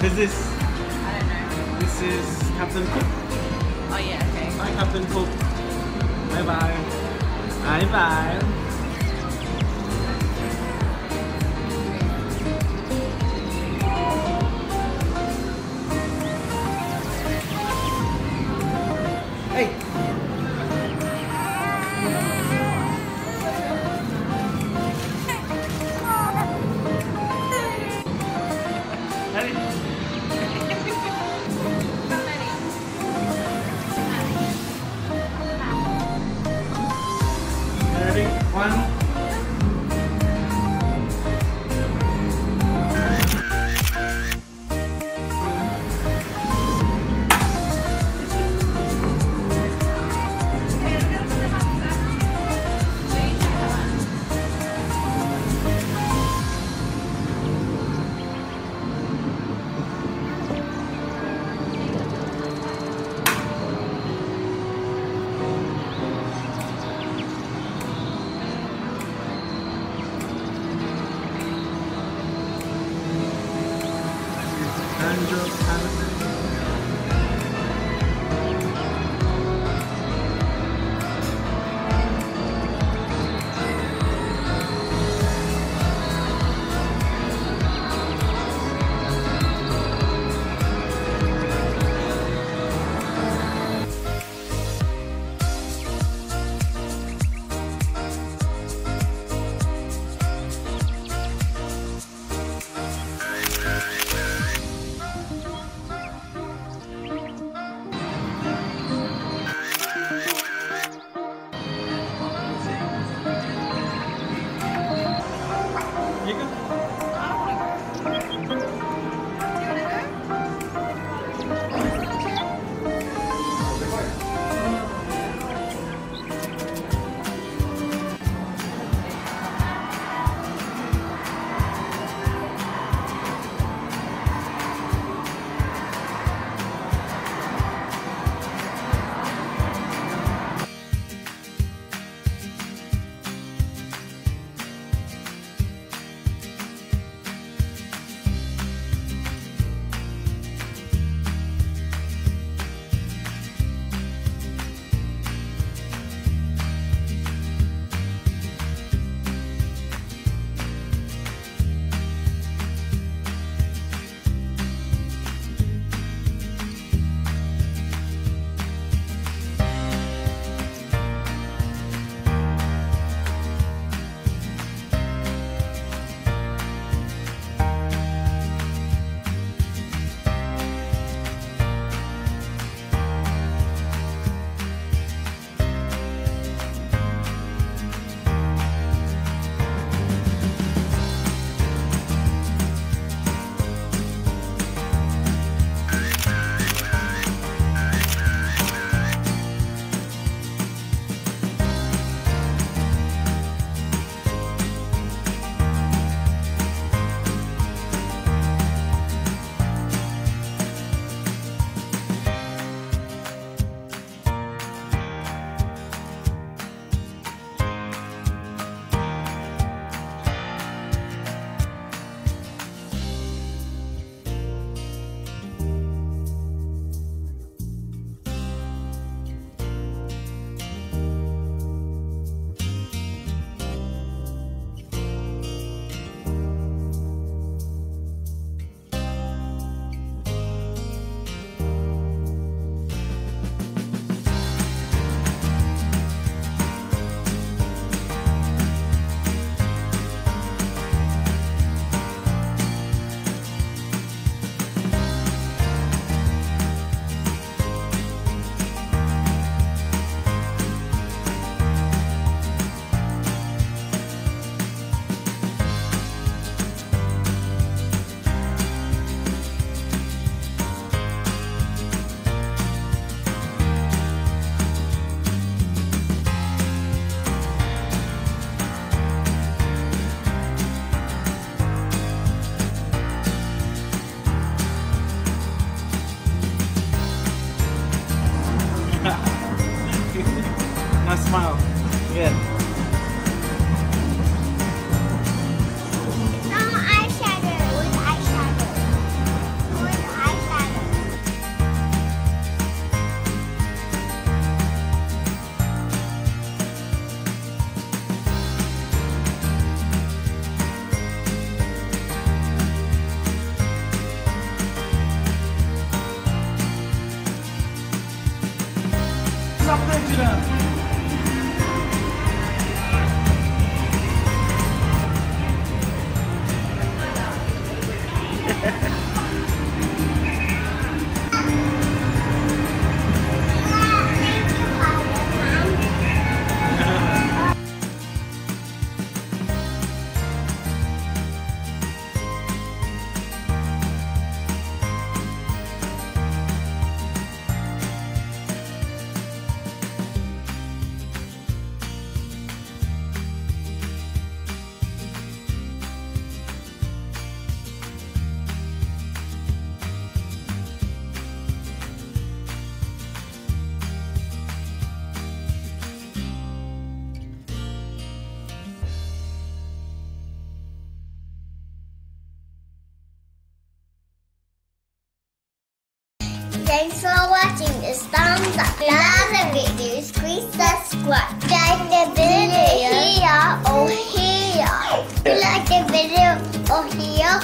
Who's this? I don't know. This is Captain Cook. Oh yeah, okay. Bye, Captain Cook. Bye bye. Bye bye. Hey. Andrew Hansen. smile. Yeah. No eyeshadow. Eyeshadow. Something to them. Thanks for watching this thumbs up. Love the video, please subscribe. Like the video here or here. Like the video or here